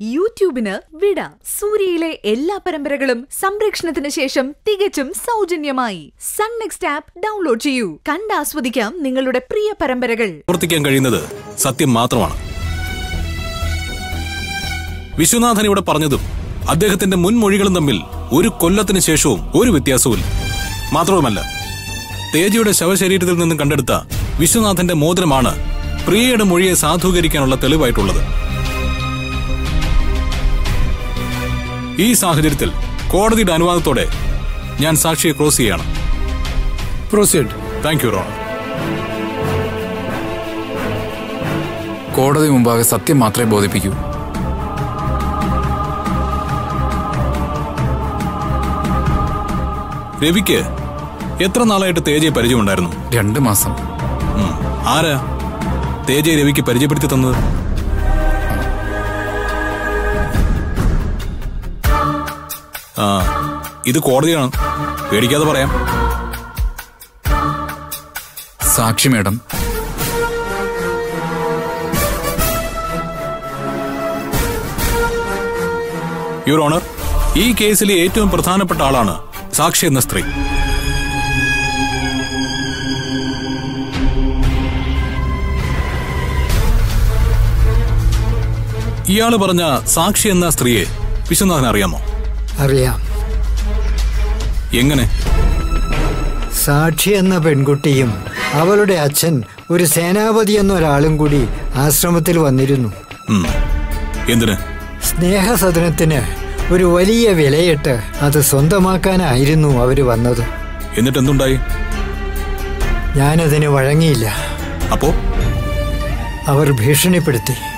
യൂട്യൂബിന് വിട. സൂര്യയിലെ എല്ലാ പരമ്പരകളും സംരക്ഷണത്തിന് ശേഷം തികച്ചും സൗജന്യമായി. സൺ നെക്സ്റ്റ് ആപ്പ് ഡൗൺലോഡ് ചെയ്യൂ. കണ്ടാസ്വദിക്കാം നിങ്ങളുടെ പ്രിയ പരമ്പരകൾ. പ്രവർത്തിക്കാൻ കഴിയുന്നത് സത്യം മാത്രമാണ്. വിശ്വനാഥൻ ഇവിടെ പറഞ്ഞതും അദ്ദേഹത്തിന്റെ മുൻമൊഴികളും തമ്മിൽ ഒരു കൊല്ലത്തിന് ശേഷവും ഒരു വ്യത്യാസവുമില്ല. മാത്രവുമല്ല തേജയുടെ ശവശരീരത്തിൽ നിന്നും കണ്ടെടുത്ത വിശ്വനാഥന്റെ മോതിരമാണ് പ്രിയയുടെ മൊഴിയെ സാധൂകരിക്കാനുള്ള തെളിവായിട്ടുള്ളത്. ഈ സാഹചര്യത്തിൽ കോടതിയുടെ അനുവാദത്തോടെ ഞാൻ സാക്ഷിയെ ക്രോസ് ചെയ്യാണ്. പ്രൊസീഡ്. താങ്ക് യു റോൺ കോടതി മുമ്പാകെ സത്യം മാത്രമേ ബോധിപ്പിക്കൂ. രവിക്ക് എത്ര നാളായിട്ട് തേജയെ പരിചയമുണ്ടായിരുന്നു? രണ്ട് മാസം. ആരാ തേജയെ രവിക്ക് പരിചയപ്പെടുത്തി തന്നത്? ആ ഇത് കോടതിയാണ്. പേടിക്കാതെ പറയാം. സാക്ഷി മേഡം. യുവർ ഓണർ ഈ കേസിലെ ഏറ്റവും പ്രധാനപ്പെട്ട ആളാണ് സാക്ഷി എന്ന സ്ത്രീ. ഇയാൾ പറഞ്ഞ സാക്ഷി എന്ന സ്ത്രീയെ വിശ്വനാഥൻ അറിയാമോ? അറിയാം. എങ്ങനെ? സാക്ഷി എന്ന പെൺകുട്ടിയും അവളുടെ അച്ഛൻ ഒരു സേനാപതി എന്നൊരാളും കൂടി ആശ്രമത്തിൽ വന്നിരുന്നു. എന്തിന്? സ്നേഹസദനത്തിന് ഒരു വലിയ വിലയിട്ട് അത് സ്വന്തമാക്കാനായിരുന്നു അവർ വന്നത്. എന്നിട്ട് എന്തുണ്ടായി ഞാനതിന് വഴങ്ങിയില്ല. അപ്പോ? അവർ ഭീഷണിപ്പെടുത്തി.